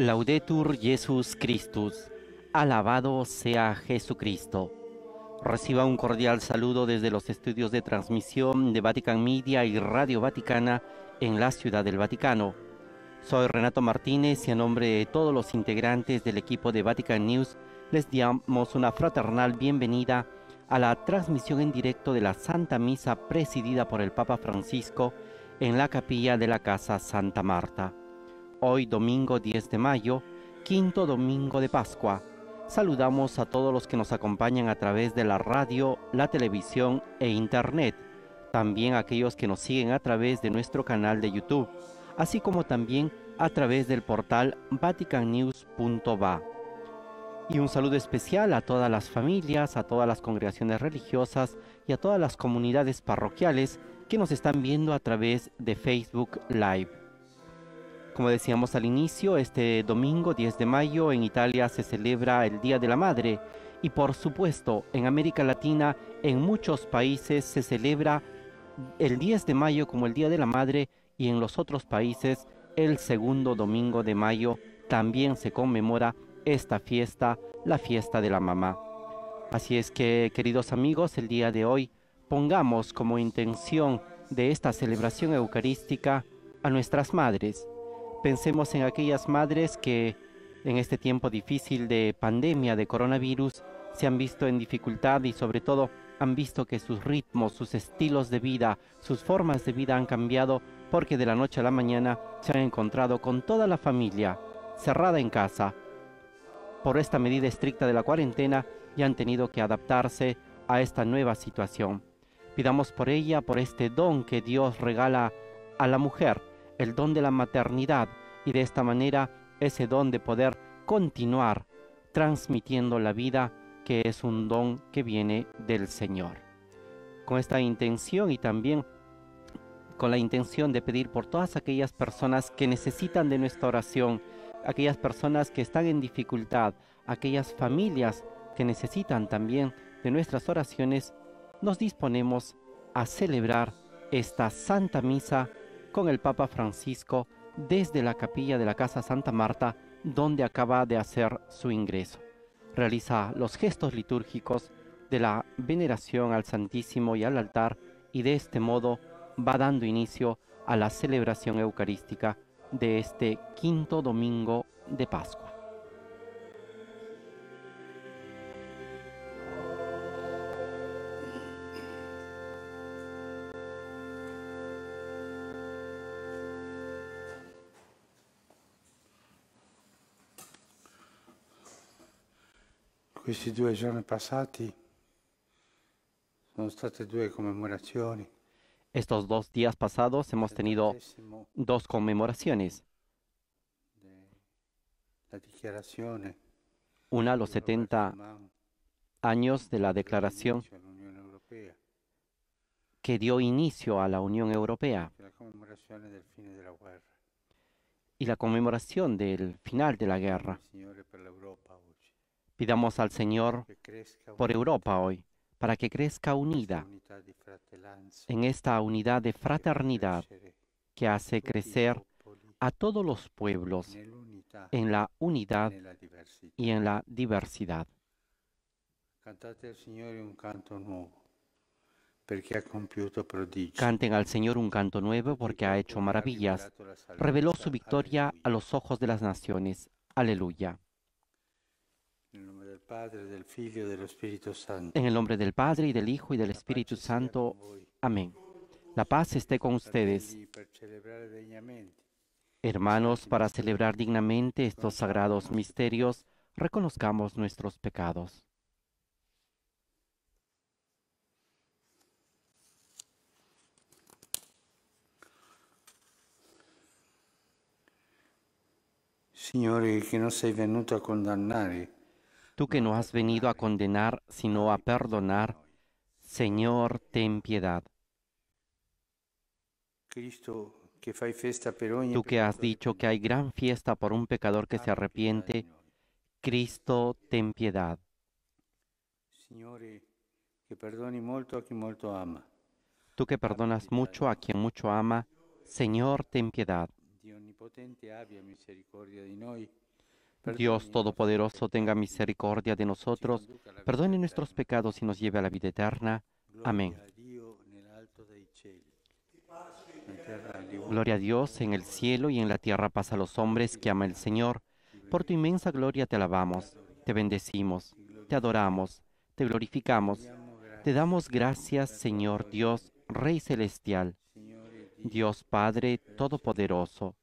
Laudetur Jesus Christus. Alabado sea Jesucristo. Reciba un cordial saludo desde los estudios de transmisión de Vatican Media y Radio Vaticana en la Ciudad del Vaticano. Soy Renato Martínez y a nombre de todos los integrantes del equipo de Vatican News les damos una fraternal bienvenida a la transmisión en directo de la Santa Misa presidida por el Papa Francisco en la capilla de la Casa Santa Marta. Hoy domingo 10 de mayo, quinto domingo de Pascua, saludamos a todos los que nos acompañan a través de la radio, la televisión e internet, también a aquellos que nos siguen a través de nuestro canal de YouTube, así como también a través del portal vaticannews.va. Y un saludo especial a todas las familias, a todas las congregaciones religiosas y a todas las comunidades parroquiales que nos están viendo a través de Facebook Live. Como decíamos al inicio, este domingo 10 de mayo en Italia se celebra el Día de la Madre y por supuesto en América Latina en muchos países se celebra el 10 de mayo como el Día de la Madre y en los otros países el segundo domingo de mayo también se conmemora esta fiesta, la fiesta de la mamá. Así es que, queridos amigos, el día de hoy pongamos como intención de esta celebración eucarística a nuestras madres. Pensemos en aquellas madres que en este tiempo difícil de pandemia de coronavirus se han visto en dificultad y sobre todo han visto que sus ritmos, sus estilos de vida, sus formas de vida han cambiado porque de la noche a la mañana se han encontrado con toda la familia cerrada en casa, por esta medida estricta de la cuarentena y han tenido que adaptarse a esta nueva situación. Pidamos por ella, por este don que Dios regala a la mujer, el don de la maternidad y de esta manera ese don de poder continuar transmitiendo la vida que es un don que viene del Señor. Con esta intención y también con la intención de pedir por todas aquellas personas que necesitan de nuestra oración, aquellas personas que están en dificultad, aquellas familias que necesitan también de nuestras oraciones, nos disponemos a celebrar esta Santa Misa con el Papa Francisco desde la capilla de la Casa Santa Marta, donde acaba de hacer su ingreso. Realiza los gestos litúrgicos de la veneración al Santísimo y al altar y de este modo va dando inicio a la celebración eucarística de este quinto domingo de Pascua. Questi due giorni passati sono state due commemorazioni. Estos dos días pasados hemos tenido dos conmemoraciones. Una a los 70 años de la declaración que dio inicio a la Unión Europea. Y la conmemoración del final de la guerra. Pidamos al Señor por Europa hoy para que crezca unida en esta unidad de fraternidad que hace crecer a todos los pueblos en la unidad y en la diversidad. Canten al Señor un canto nuevo porque ha hecho maravillas. Reveló su victoria a los ojos de las naciones. Aleluya. En el nombre del Padre y del Hijo y del Espíritu Santo. Amén. La paz esté con ustedes. Hermanos, para celebrar dignamente estos sagrados misterios, reconozcamos nuestros pecados. Signore, que no sei venuto a condannare, tú que no has venido a condenar, sino a perdonar, Señor, ten piedad. Tú que has dicho que hay gran fiesta por un pecador que se arrepiente, Cristo, ten piedad. Tú que perdonas mucho a quien mucho ama, Señor, ten piedad. Dios Todopoderoso, tenga misericordia de nosotros, perdone nuestros pecados y nos lleve a la vida eterna. Amén. Gloria a Dios en el cielo y en la tierra paz a los hombres que ama el Señor. Por tu inmensa gloria te alabamos, te bendecimos, te adoramos, te glorificamos. Te damos gracias, Señor Dios, Rey Celestial, Dios Padre Todopoderoso,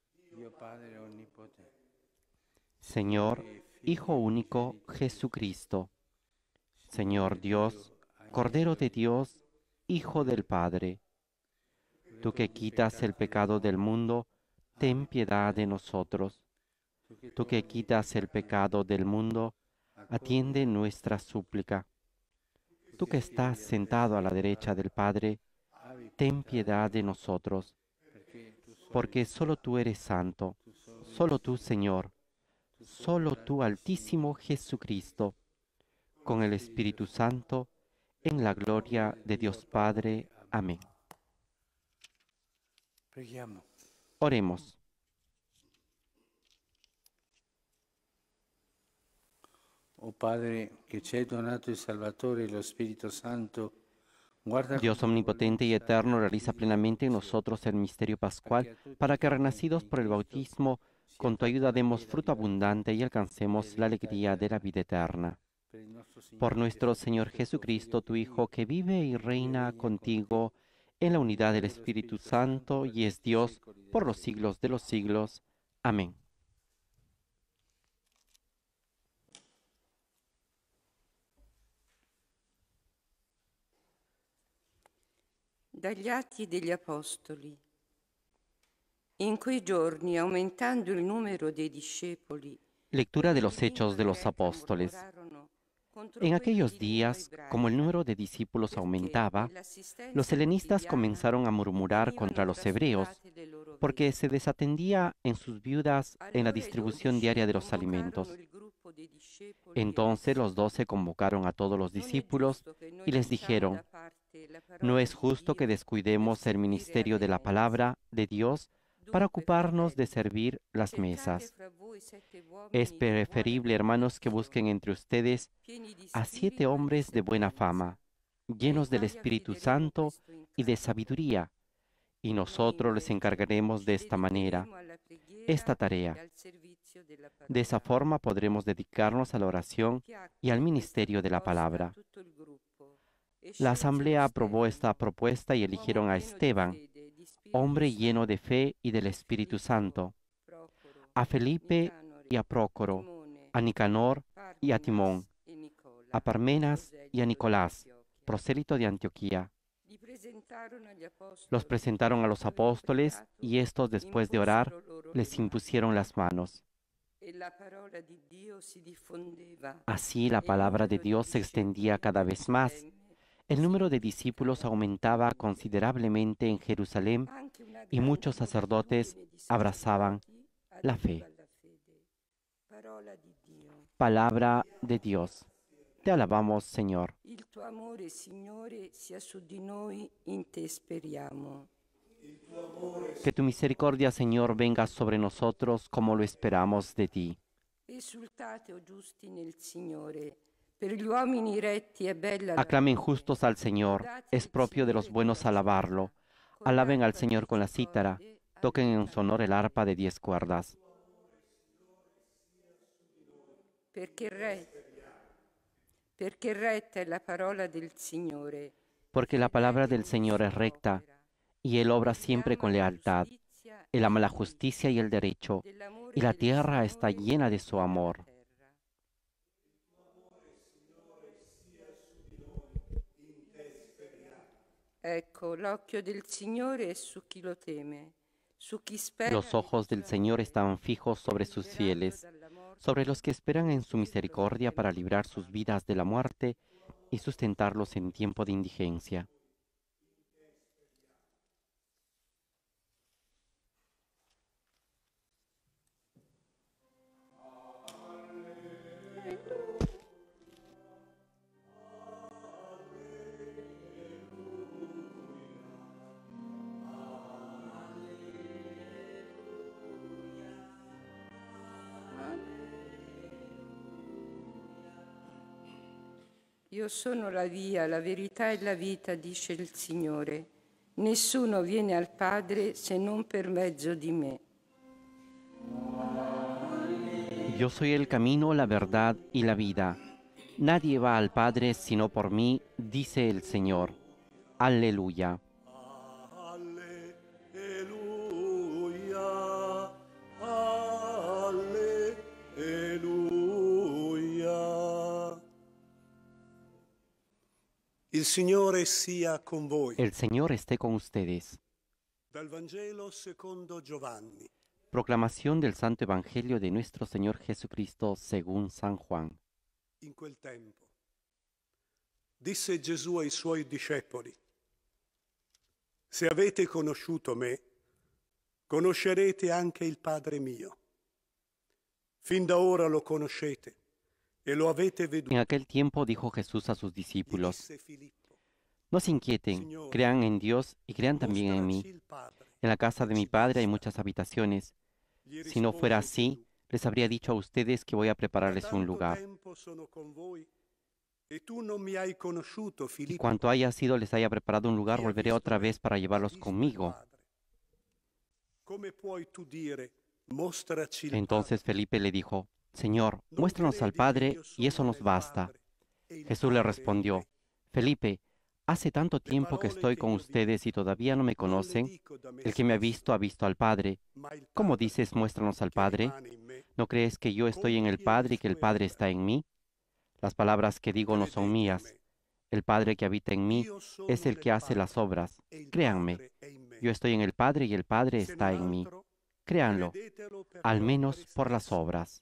Señor, Hijo único, Jesucristo, Señor Dios, Cordero de Dios, Hijo del Padre. Tú que quitas el pecado del mundo, ten piedad de nosotros. Tú que quitas el pecado del mundo, atiende nuestra súplica. Tú que estás sentado a la derecha del Padre, ten piedad de nosotros, porque solo tú eres santo, solo tú, Señor, solo tú, Altísimo Jesucristo, con el Espíritu Santo, en la gloria de Dios Padre. Amén. Oremos. Oh Padre, que ci hai donato il Salvatore e lo Spirito Santo, Dios omnipotente y eterno realiza plenamente en nosotros el misterio pascual para que renacidos por el bautismo, con tu ayuda demos fruto abundante y alcancemos la alegría de la vida eterna. Por nuestro Señor Jesucristo, tu Hijo, que vive y reina contigo en la unidad del Espíritu Santo y es Dios por los siglos de los siglos. Amén. Dagli Atti degli Apostoli. In quei giorni, aumentando il numero dei discepoli, Lectura de los Hechos de los Apóstoles. En aquellos días, como el número de discípulos aumentaba, los helenistas comenzaron a murmurar contra los hebreos porque se desatendía en sus viudas en la distribución diaria de los alimentos. Entonces los doce convocaron a todos los discípulos y les dijeron, no es justo que descuidemos el ministerio de la palabra de Dios para ocuparnos de servir las mesas. Es preferible, hermanos, que busquen entre ustedes a siete hombres de buena fama, llenos del Espíritu Santo y de sabiduría, y nosotros les encargaremos de esta manera esta tarea. De esa forma podremos dedicarnos a la oración y al ministerio de la palabra. La asamblea aprobó esta propuesta y eligieron a Esteban, hombre lleno de fe y del Espíritu Santo, a Felipe y a Prócoro, a Nicanor y a Timón, a Parmenas y a Nicolás, prosélito de Antioquía. Los presentaron a los apóstoles y estos, después de orar, les impusieron las manos. Así la palabra de Dios se extendía cada vez más el número de discípulos aumentaba considerablemente en Jerusalén y muchos sacerdotes abrazaban la fe. Palabra de Dios. Te alabamos, Señor. Que tu misericordia, Señor, venga sobre nosotros como lo esperamos de ti. Risultate, o giusti nel Signore, Aclamen justos al Señor, es propio de los buenos alabarlo. Alaben al Señor con la cítara, toquen en su honor el arpa de diez cuerdas. Porque la palabra del Señor es recta, y Él obra siempre con lealtad. Él ama la justicia y el derecho, y la tierra está llena de su amor. Los ojos del Señor están fijos sobre sus fieles, sobre los que esperan en su misericordia para librar sus vidas de la muerte y sustentarlos en tiempo de indigencia. Io sono la via, la verità e la vita, dice il Signore. Nessuno viene al Padre se non per mezzo di me. Yo soy el camino, la verdad y la vida. Nadie va al Padre sino por mí, dice el Señor. Aleluya. Signore sia con voi. El Señor esté con ustedes. Dal Vangelo secondo Giovanni. Proclamación del Santo Evangelio de nuestro Señor Jesucristo según San Juan. In quel tempo disse Gesù ai suoi discepoli, se avete conosciuto me, conoscerete anche il Padre mio. Fin da ora lo conoscete e lo avete veduto. En aquel tiempo dijo Jesús a sus discípulos, no se inquieten, crean en Dios y crean también en "Mostraci mí. il Padre". En la casa de mi Padre hay muchas habitaciones. Si no fuera así, les habría dicho a ustedes que voy a "Da prepararles un lugar. Y cuanto haya sido les haya preparado un lugar, volveré otra vez para llevarlos conmigo. Entonces Padre"? Felipe le dijo, Señor, muéstranos al Padre y eso nos basta. Jesús le respondió? Felipe, hace tanto tiempo que estoy con ustedes y todavía no me conocen. El que me ha visto ha visto al Padre. ¿Cómo dices, muéstranos al Padre? ¿No crees que yo estoy en el Padre y que el Padre está en mí? Las palabras que digo no son mías. El Padre que habita en mí es el que hace las obras. e Créanme, me. yo estoy en el Padre y el Padre está en mí. Créanlo, al menos por las obras.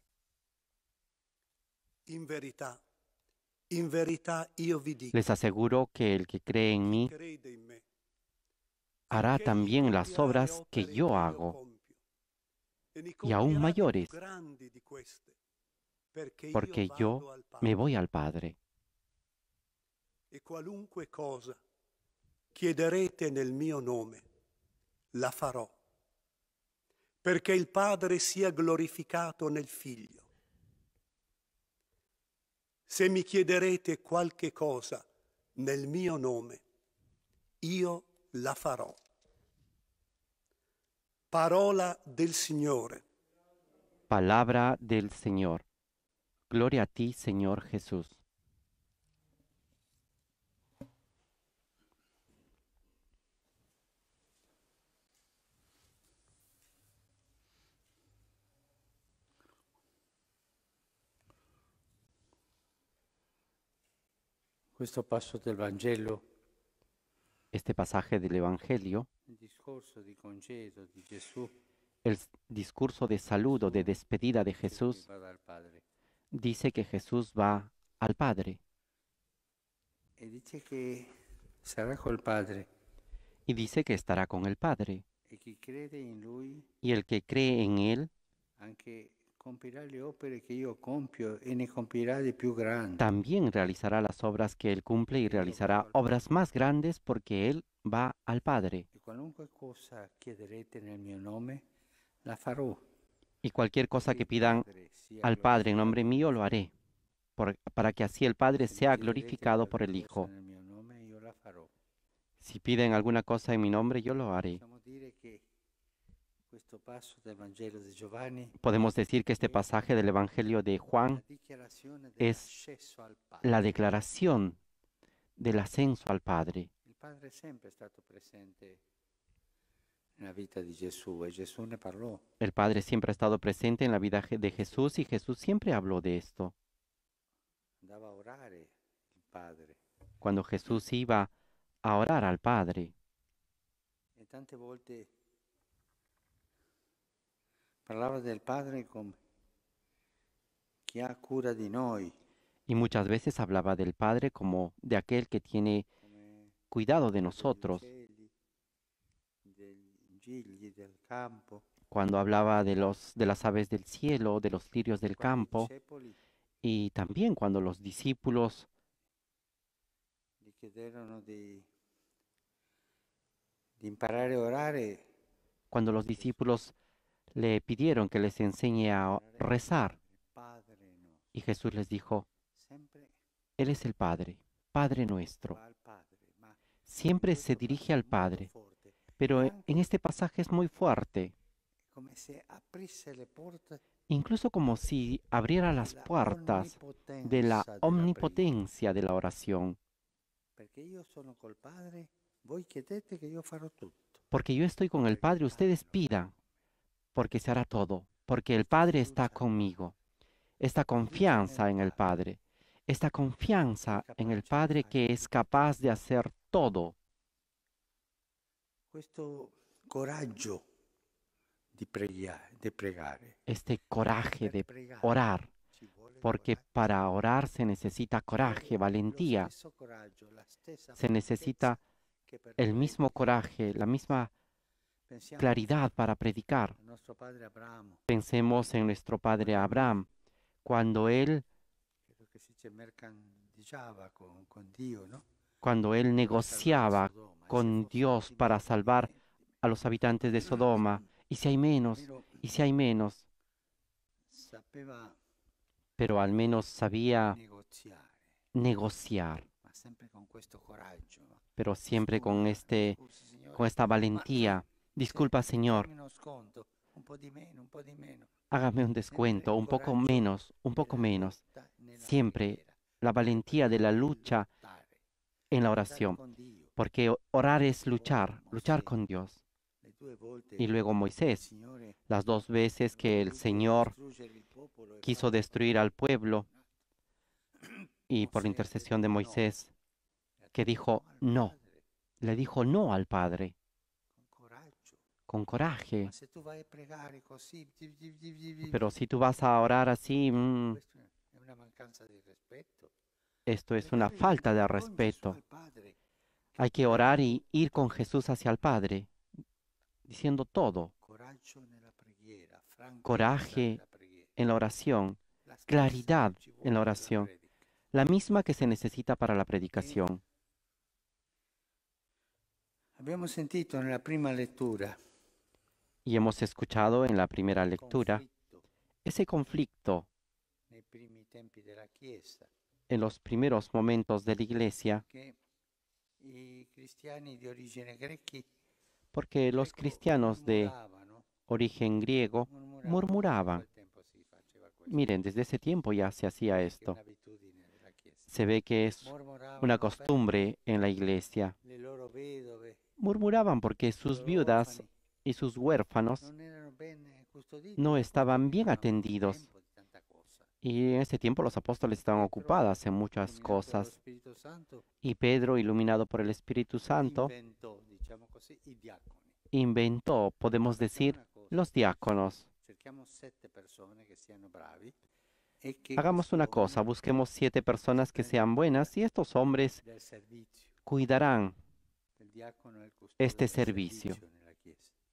Les aseguro que el que cree en mí hará también las obras que yo hago, e y aún mayores, porque yo me voy al Padre. E qualunque cosa chiederete nel mio nome, la farò, perché il Padre sia glorificato nel Figlio. Se mi chiederete qualche cosa nel mio nome, io la farò. Parola del Signore. Palabra del Señor. Gloria a ti, Señor Jesús. Este pasaje del Evangelio, el discurso de saludo, de despedida de Jesús, dice que Jesús va al Padre. E dice che sarà col Padre. Y dice que estará con el Padre. Y el que cree en Él también realizará las obras que Él cumple y realizará obras más grandes porque Él va al Padre. Y cualquier cosa que pidan al Padre en nombre mío lo haré, por- para que así el Padre sea glorificado por el Hijo. Si piden alguna cosa en mi nombre, yo lo haré. Possiamo dire che questo passo del Vangelo di Giovanni Podemos decir que este pasaje del Evangelio de Juan es la declaración del ascenso al Padre. E. El Padre siempre ha estado presente en la vida de Jesús y Jesús siempre habló de esto. Cuando Jesús iba a orar al Padre, del Padre ha cura noi, y muchas veces hablaba del Padre como de aquel que tiene cuidado de nosotros. Cuando hablaba de los de las aves del cielo, de los lirios del campo, y también cuando los discípulos cuando los discípulos le pidieron que les enseñe a rezar, y Jesús les dijo, Él es el Padre, Padre nuestro. Siempre se dirige al Padre, pero en este pasaje es muy fuerte, incluso como si abriera las puertas de la omnipotencia de la oración. Porque yo estoy con el Padre, ustedes pidan, porque se hará todo, porque el Padre está conmigo. Esta confianza en el Padre, esta confianza en el Padre que es capaz de hacer todo, este coraje de orar, porque para orar se necesita coraje, valentía, se necesita el mismo coraje, la misma claridad para predicar. Pensemos en nuestro padre Abraham, cuando él, cuando él negociaba con Dios di para salvar a los habitantes de Sodoma, y si hay menos, y si hay menos, pero al menos sabía negociar, pero siempre con este, con esta valentía. Disculpa, Señor, hágame un descuento, un poco menos, un poco menos. Siempre La valentía de la lucha en la oración, porque orar es luchar, luchar con Dios. Y luego Moisés, las dos veces que el Señor e quiso destruir al pueblo y por la intercesión de Moisés, que dijo no. Le dijo no al Padre, vi- vi- Pero si tú vas a orar así, mm, una esto es Pregare una di falta de con respeto. Hay que orar y ir con Jesús hacia el Padre, diciendo todo. Coraje en la oración, La claridad en la oración. la misma que se necesita para la predicación. Abbiamo sentito nella prima lettura Y hemos escuchado en la primera lectura ese conflicto en los primeros momentos de la iglesia, porque los cristianos de origen griego murmuraban. Miren, desde ese tiempo ya se hacía esto. Se ve que es una costumbre en la iglesia. Murmuraban porque sus viudas y sus huérfanos no estaban bien atendidos. Y en ese tiempo los apóstoles estaban ocupadas en muchas cosas. Y Pedro, iluminado por el Espíritu Santo, inventó, podemos decir, los diáconos. Hagamos una cosa, busquemos siete personas que sean buenas y estos hombres cuidarán. este Chiesa.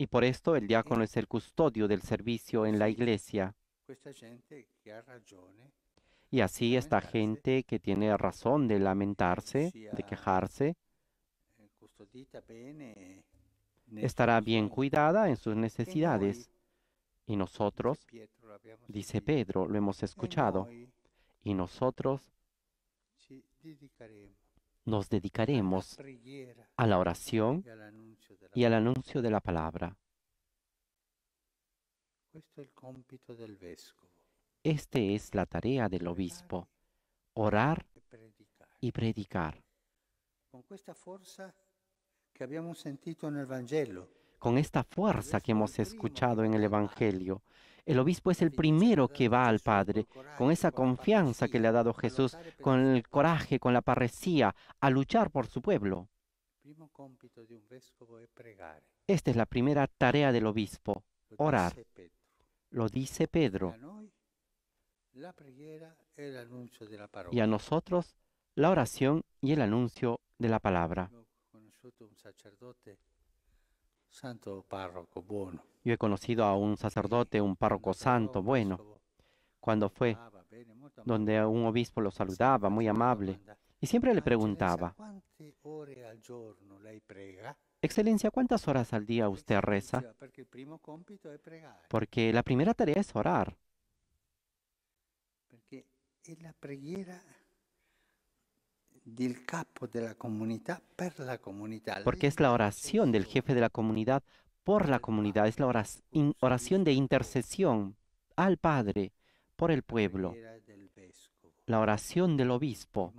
Y por esto el diácono es el custodio del servicio en la iglesia. Y así esta gente que tiene razón de lamentarse, de Sia- quejarse, eh, nel estará bien cuidada en sus necesidades. Y nosotros, dice Pedro, lo hemos escuchado, y nosotros nos dedicaremos a la oración y al anuncio de la palabra. Vescovo. Este es la tarea del obispo, orar y predicar. Con questa forza che abbiamo sentito nel Vangelo, Con esta fuerza que hemos escuchado en el Evangelio, el obispo es el primero que va al Padre, con esa confianza que le ha dado Jesús, con el coraje, con la parresía, a luchar por su pueblo. Esta es la primera tarea del obispo, Orar. lo dice Pedro, y a nosotros la oración y el anuncio de la palabra. Yo he conocido a un sacerdote, un párroco santo, bueno, cuando fue donde un obispo lo saludaba, muy amable, y siempre le preguntaba? Excelencia, ¿cuántas horas al día usted reza? Porque la primera tarea es orar, Perché è la preghiera del capo per la comunità. porque es la oración del jefe de la comunidad por la comunidad, es la oración de intercesión al Padre por el pueblo. La oración del obispo.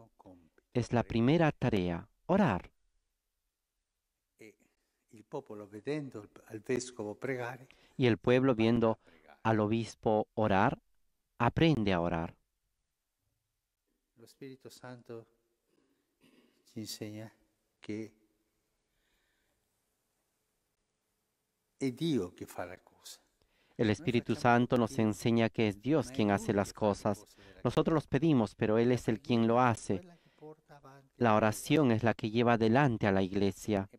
Es la primera tarea, orar. E pregare, Y el pueblo viendo al obispo orar, aprende a orar. Lo Spirito Santo ci insegna che è Dio che fa la cosa. El Espíritu Santo nos enseña que es Dios quien hace las cosas. Nosotros los pedimos, pero Él es el quien lo hace. La oración es la que lleva adelante a la iglesia.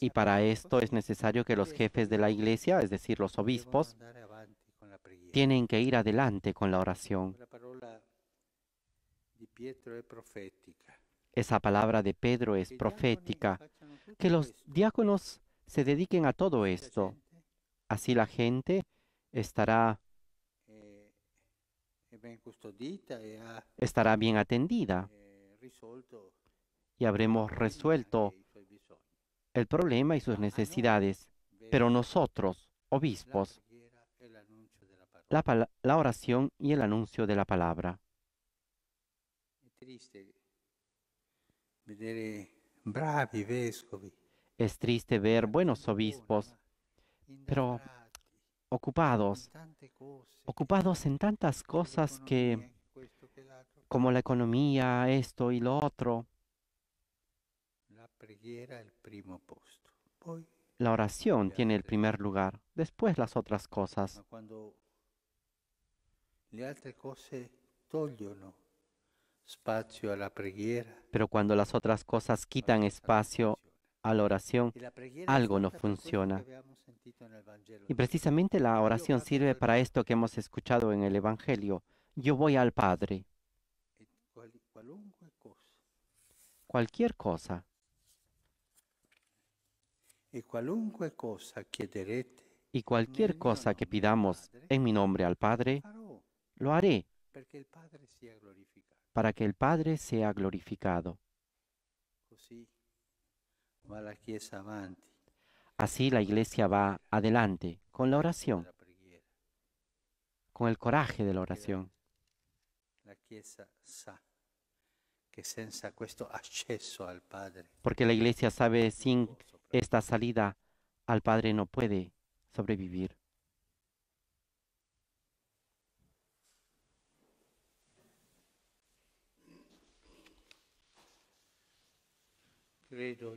Y para esto es necesario que los jefes de la iglesia, es decir, los obispos, tienen que ir adelante con la oración. Esa palabra de Pedro es profética. Que los diáconos se dediquen a todo esto. Así la gente estará, è, è ben custodita e ha estará bien atendida. eh, y habremos resuelto el problema y sus necesidades. Pero nosotros, obispos, la la, oración y el anuncio de la palabra. Es triste ver buenos obispos pero ocupados, ocupados en tantas cosas que, como la economía, esto y lo otro, La oración tiene el primer lugar, después las otras cosas. Pero cuando las otras cosas quitan espacio a la oración, algo no Vangelo y precisamente la oración sirve para esto que hemos escuchado en el Evangelio. Yo voy al Padre, cualquier cosa, y cualquier cosa que pidamos en mi nombre al Padre, lo haré para que el Padre sea glorificado. Così va la Chiesa avanti Así la iglesia va adelante con la oración, con el coraje de la oración, La Chiesa sa che senza questo accesso al Padre. Porque la iglesia sabe sin esta salida al Padre no puede sobrevivir. Credo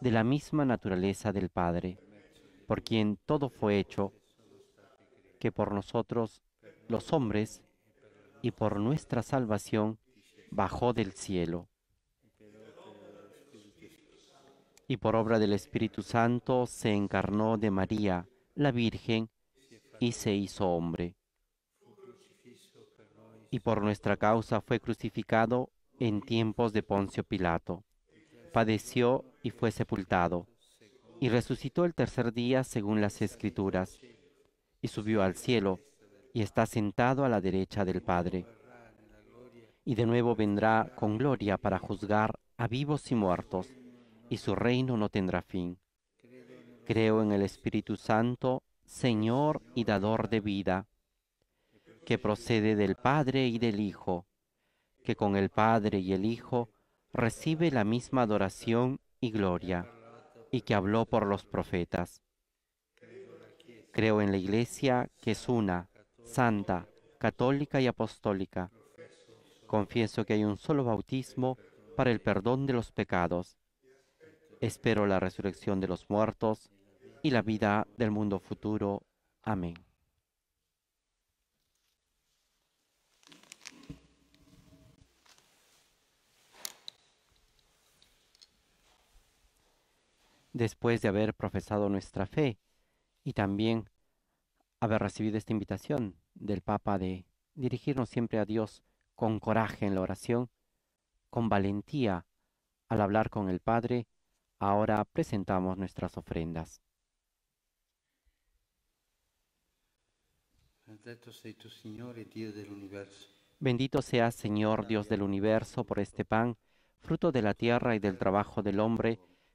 de la misma naturaleza del Padre por quien todo fue hecho, que por nosotros, los hombres, y por nuestra salvación, bajó del cielo. Y por obra del Espíritu Santo se encarnó de María, la Virgen, y se hizo hombre. Y por nuestra causa fue crucificado en tiempos de Poncio Pilato. Padeció y fue sepultado y resucitó el tercer día según las escrituras, y subió al cielo, y está sentado a la derecha del Padre. Y de nuevo vendrá con gloria para juzgar a vivos y muertos, y su reino no tendrá fin. Creo en el Espíritu Santo, Señor y dador de vida, que procede del Padre y del Hijo, que con el Padre y el Hijo recibe la misma adoración y gloria y que habló por los profetas. Creo en la Iglesia que es una, santa, católica y apostólica. Confieso que hay un solo bautismo para el perdón de los pecados. Espero la resurrección de los muertos y la vida del mundo futuro. Amén. Después de haber profesado nuestra fe y también haber recibido esta invitación del Papa de dirigirnos siempre a Dios con coraje en la oración, con valentía al hablar con el Padre, ahora presentamos nuestras ofrendas. Bendito seas, Señor Dios del universo, por este pan, fruto de la tierra y del trabajo del hombre,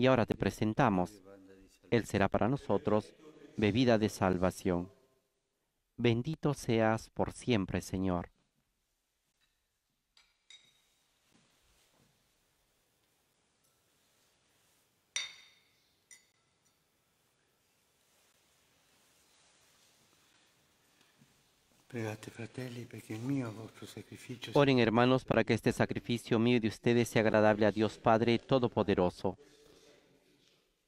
y ahora te presentamos. Él será para nosotros bebida de salvación. Bendito seas por siempre, Señor. Oren, hermanos, para que este sacrificio mío y de ustedes sea agradable a Dios Padre Todopoderoso.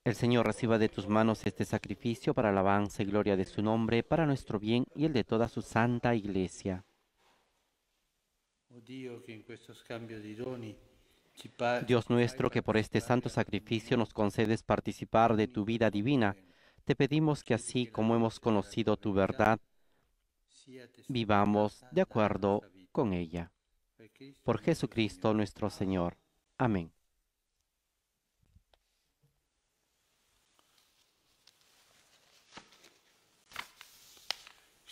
El Señor reciba de tus manos este sacrificio para alabanza y gloria de su nombre, para nuestro bien y el de toda su santa iglesia. Oh Dios nuestro, que por este santo sacrificio nos concedes participar de tu vida divina, te pedimos que así como hemos conocido tu verdad, vivamos de acuerdo con ella. Por Jesucristo nuestro Señor. Amén.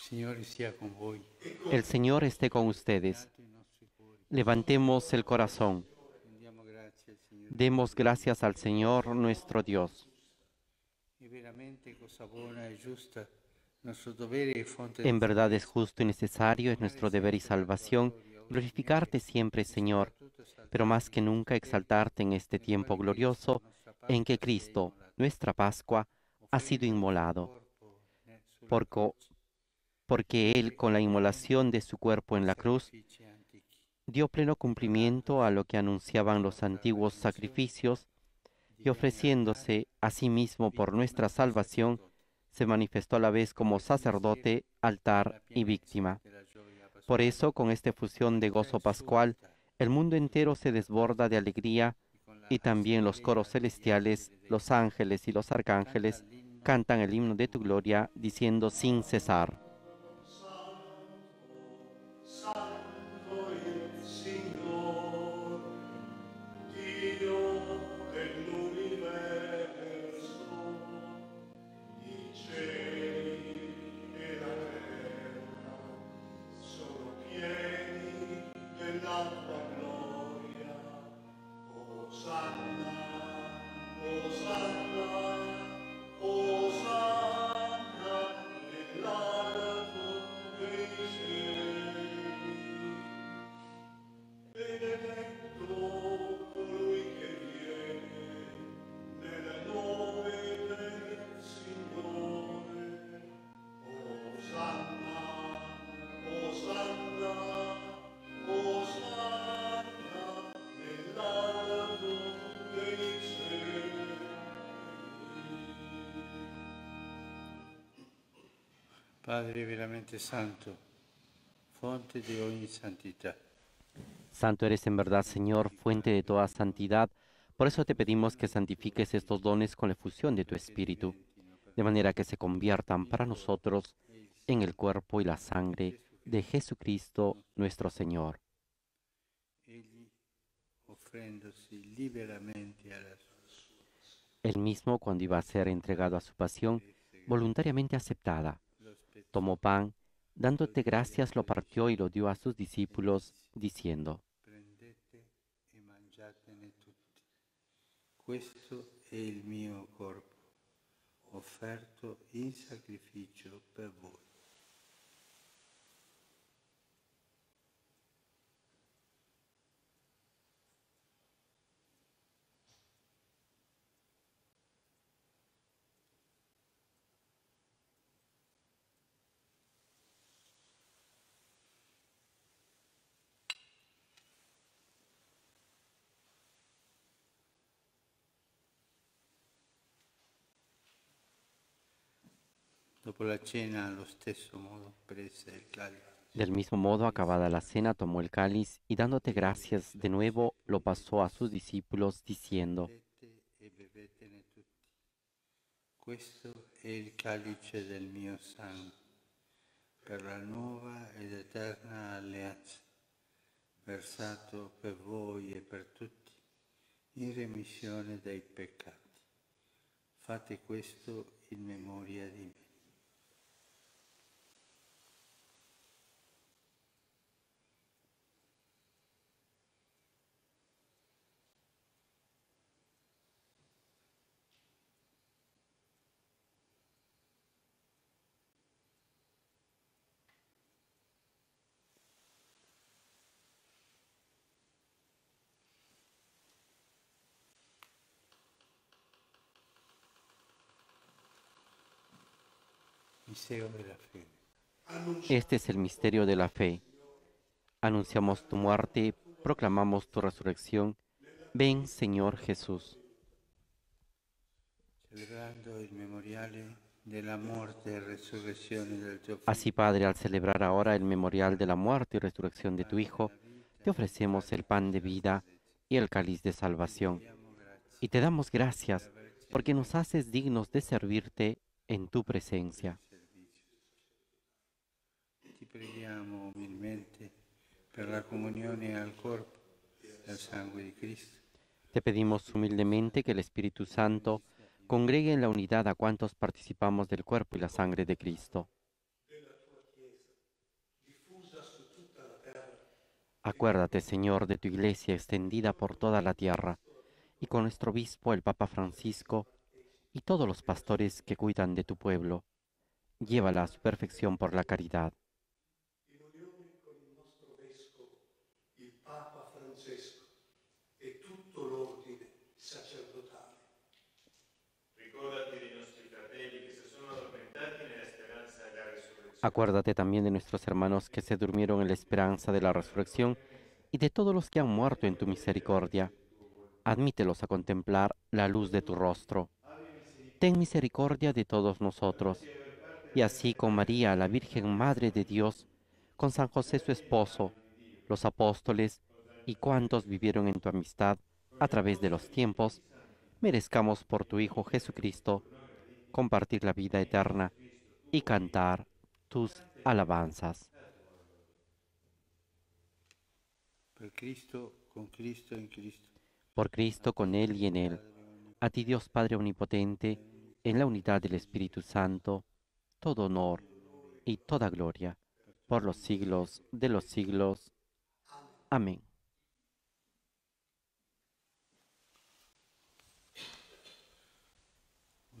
Il Signore sia con voi. El Señor esté con ustedes. Levantemos el corazón. Demos gracias al Señor nuestro Dios. En verdad es justo y necesario, es nuestro deber y salvación, glorificarte siempre, Señor, pero más que nunca exaltarte en este tiempo glorioso en que Cristo, nuestra Pascua, ha sido inmolado, Porco- porque Él, con la inmolación de su cuerpo en la cruz, dio pleno cumplimiento a lo que anunciaban los antiguos sacrificios y ofreciéndose a sí mismo por nuestra salvación, se manifestó a la vez como sacerdote, altar y víctima. Por eso, con esta fusión de gozo pascual, el mundo entero se desborda de alegría y también los coros celestiales, los ángeles y los arcángeles cantan el himno de tu gloria, diciendo sin cesar. Padre veramente santo, fonte di ogni santità. Santo eres en verdad, Señor, fuente de toda santidad. Por eso te pedimos que santifiques estos dones con la efusión de tu Espíritu, de manera que se conviertan para nosotros en el cuerpo y la sangre de Jesucristo nuestro Señor. Él mismo, cuando iba a ser entregado a su pasión, voluntariamente aceptada, tomó pan, dándote gracias, lo partió y lo dio a sus discípulos, diciendo, prendete e mangiatene. Questo è il mio corpo, offerto in sacrificio per voi. Dopo la cena, allo stesso modo, prese il calice. Del mismo modo, acabada la cena, tomó el cáliz y dándote gracias de nuevo, lo pasó a sus discípulos diciendo. Questo è il calice del mio sangue, per la nuova ed eterna alleanza, versato per voi e per tutti in remissione dei peccati. Fate questo in memoria di me. Este es el misterio de la fe. Anunciamos tu muerte, proclamamos tu resurrección. Ven, Señor Jesús. Así, Padre, al celebrar ahora el memorial de la muerte y resurrección de tu Hijo, te ofrecemos el pan de vida y el cáliz de salvación. Y te damos gracias porque nos haces dignos de servirte en tu presencia. La al Cristo, Te pedimos humildemente que el Espíritu Santo congregue en la unidad a cuantos participamos del cuerpo y la sangre de Cristo. Acuérdate, Señor, de tu iglesia extendida por toda la tierra, y con nuestro obispo, el Papa Francisco, y todos los pastores que cuidan de tu pueblo. Llévala a su perfección por la caridad. Acuérdate también de nuestros hermanos que se durmieron en la esperanza de la resurrección y de todos los que han muerto en tu misericordia. Admítelos a contemplar la luz de tu rostro. Ten misericordia de todos nosotros. Y así con María, la Virgen Madre de Dios, con San José su esposo, los apóstoles y cuantos vivieron en tu amistad a través de los tiempos, merezcamos por tu Hijo Jesucristo compartir la vida eterna y cantar tus alabanzas. per Cristo, con Cristo e in Cristo. Por Cristo, con Él y en Él. A ti Dios Padre Omnipotente, en la unidad del Espíritu Santo, todo honor y toda gloria, por los siglos de los siglos. Amén. Obbedienti alla parola del Salvatore, e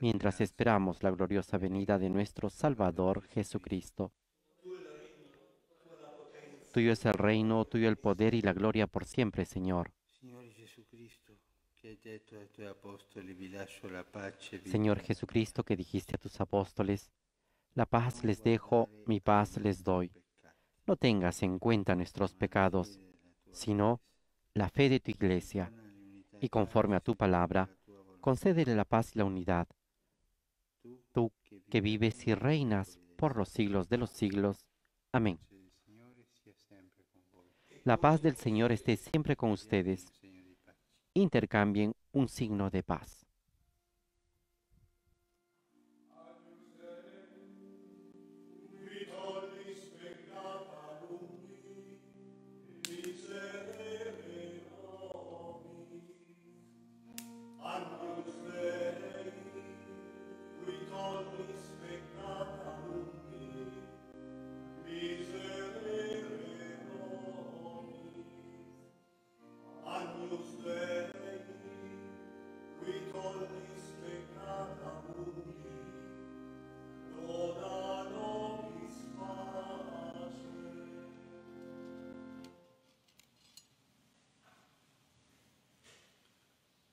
mientras esperamos la gloriosa venida de nuestro Salvador Jesucristo. Tuyo es el reino, tuyo el poder y la gloria por siempre, Señor. Señor Jesucristo, que dijiste a tus apóstoles, la paz les dejo, mi paz les doy. No tengas en cuenta nuestros pecados, sino la fe de tu iglesia, y conforme a tu palabra, concédele la paz y la unidad. Que vives y reinas por los siglos de los siglos. Amén. La paz del Señor esté siempre con ustedes. Intercambien un signo de paz.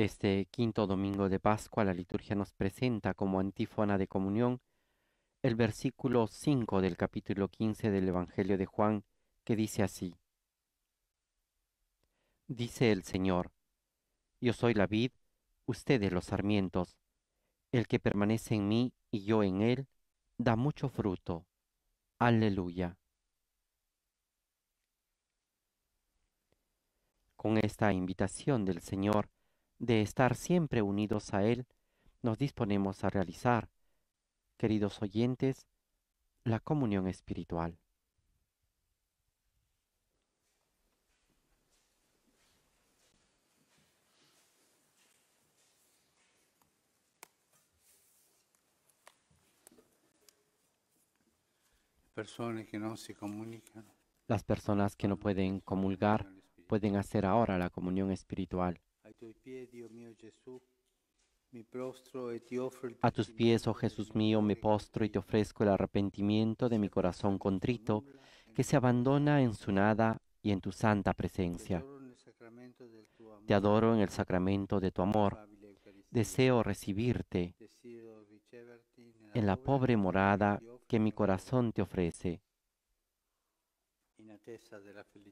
Este quinto domingo de Pascua la liturgia nos presenta como antífona de comunión el versículo 5 del capítulo 15 del Evangelio de Juan, que dice así. Dice el Señor, Yo soy la vid, ustedes los sarmientos. El que permanece en mí y yo en él, da mucho fruto. Aleluya. Con esta invitación del Señor de estar siempre unidos a Él, nos disponemos a realizar, queridos oyentes, la comunión espiritual. Las personas que no pueden comulgar pueden hacer ahora la comunión espiritual. A tus pies, oh Jesús mío, me postro y te ofrezco el arrepentimiento de mi corazón contrito, que se abandona en su nada y en tu santa presencia. Te adoro en el sacramento de tu amor. Deseo recibirte en la pobre morada que mi corazón te ofrece,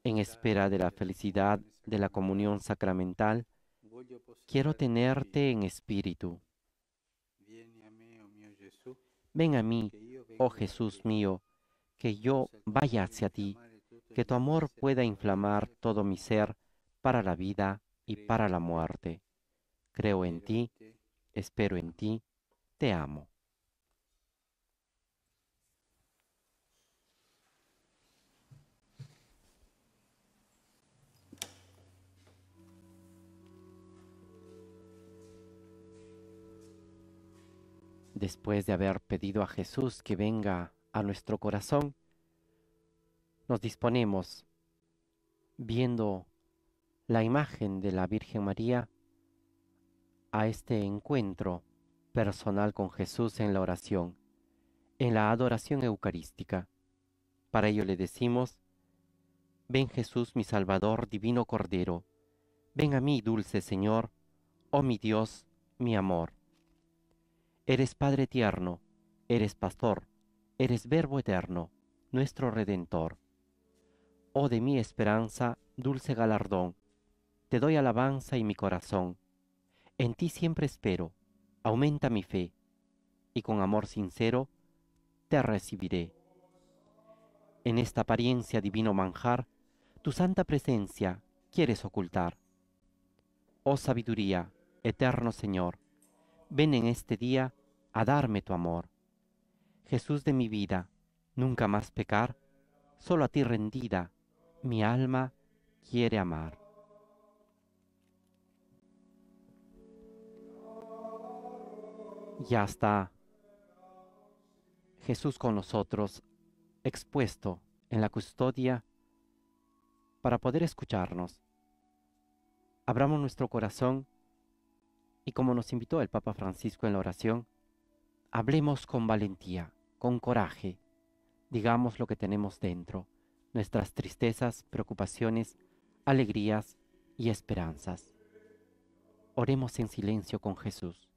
en espera de la felicidad de la comunión sacramental. Quiero tenerte en espíritu. Ven a mí, oh Jesús mío, que yo vaya hacia ti, que tu amor pueda inflamar todo mi ser para la vida y para la muerte. Creo en ti, espero en ti, te amo. Después de haber pedido a Jesús que venga a nuestro corazón, nos disponemos, viendo la imagen de la Virgen María, a este encuentro personal con Jesús en la oración, en la adoración eucarística. Para ello le decimos, ven Jesús mi Salvador, divino Cordero, ven a mí, dulce Señor, oh mi Dios, mi amor. Eres Padre tierno, eres Pastor, eres Verbo eterno, nuestro Redentor. Oh de mi esperanza, dulce galardón, te doy alabanza y mi corazón. En ti siempre espero, aumenta mi fe, y con amor sincero te recibiré. En esta apariencia divino manjar, tu santa presencia quieres ocultar. Oh sabiduría, eterno Señor, ven en este día a darme tu amor. Jesús de mi vida, nunca más pecar, solo a ti rendida, mi alma quiere amar. Ya está Jesús con nosotros, expuesto en la custodia para poder escucharnos. Abramos nuestro corazón y como nos invitó el Papa Francisco en la oración, hablemos con valentía, con coraje, digamos lo que tenemos dentro, nuestras tristezas, preocupaciones, alegrías y esperanzas. Oremos en silencio con Jesús.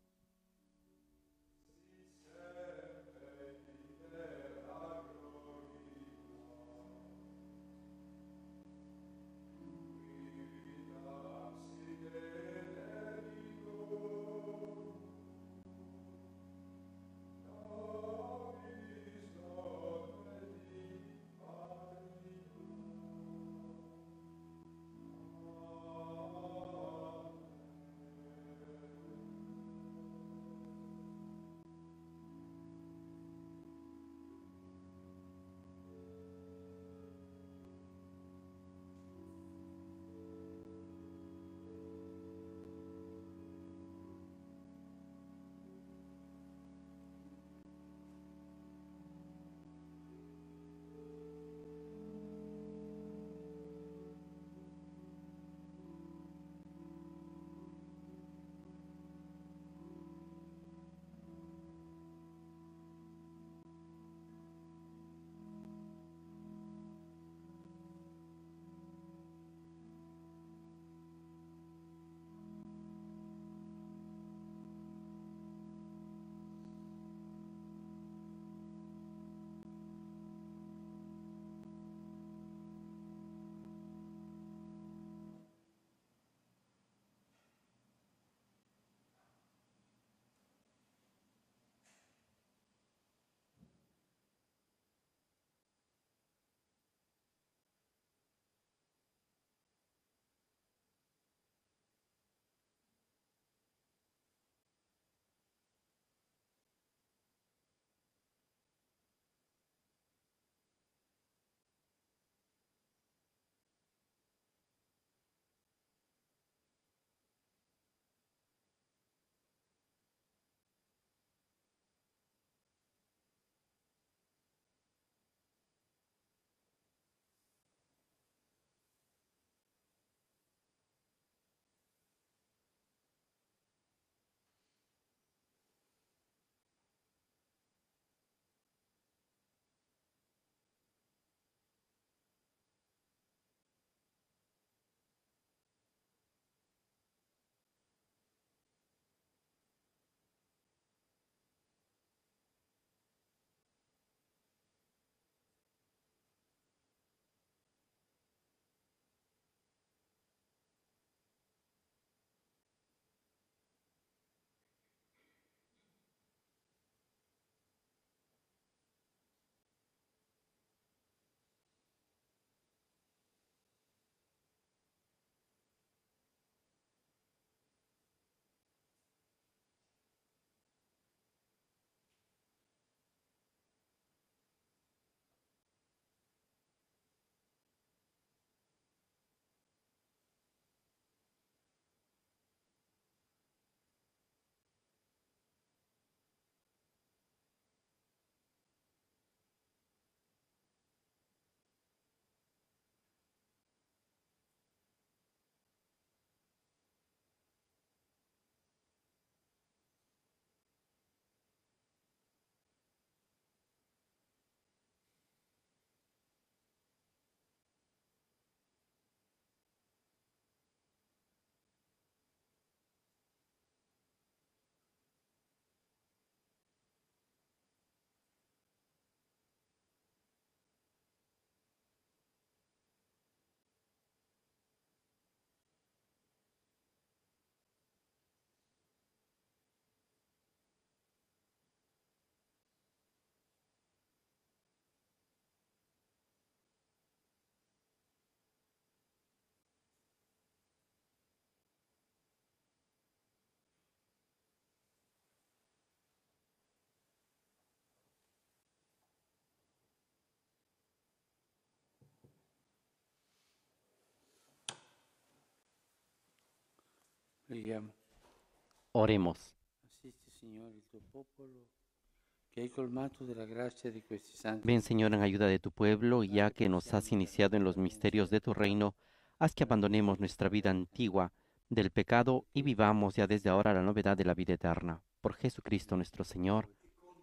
Santi. Ven, Señor, en ayuda de tu pueblo, y ya que nos has iniciado en los misterios de tu reino, haz que abandonemos nuestra vida antigua del pecado y vivamos ya desde ahora la novedad de la vida eterna. Por Jesucristo nuestro Señor.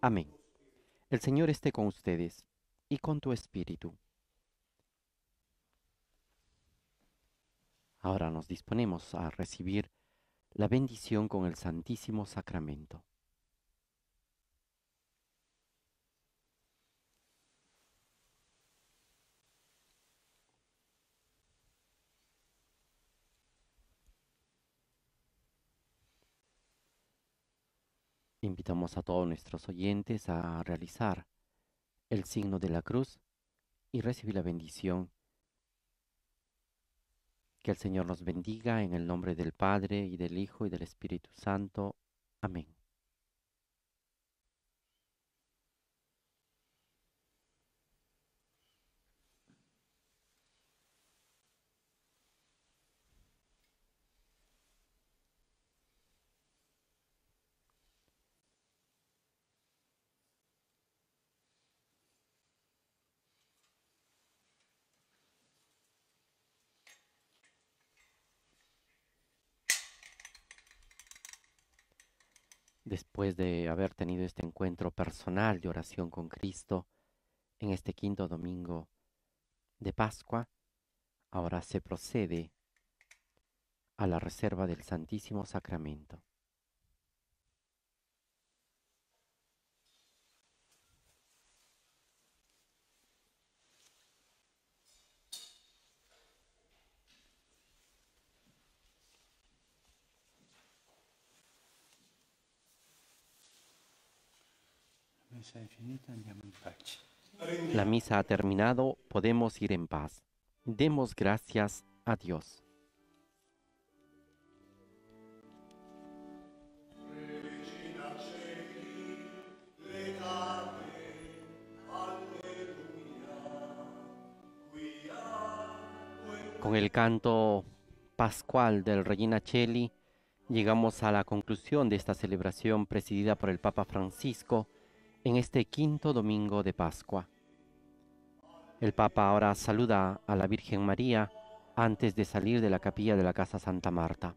Amén. El Señor esté con ustedes y con tu espíritu. Ahora nos disponemos a recibir la bendición con el Santísimo Sacramento. Invitamos a todos nuestros oyentes a realizar el signo de la cruz y recibir la bendición. Que el Señor nos bendiga en el nombre del Padre y del Hijo y del Espíritu Santo. Amén. Después de haber tenido este encuentro personal de oración con Cristo en este quinto domingo de Pascua, ahora se procede a la reserva del Santísimo Sacramento. La messa è finita, andiamo in pace. La misa ha terminado, podemos ir en paz. Demos gracias a Dios. Con el canto pascual del Regina Cheli, llegamos a la conclusión de esta celebración presidida por el Papa Francisco en este quinto domingo de Pascua. El Papa ahora saluda a la Virgen María antes de salir de la capilla de la Casa Santa Marta.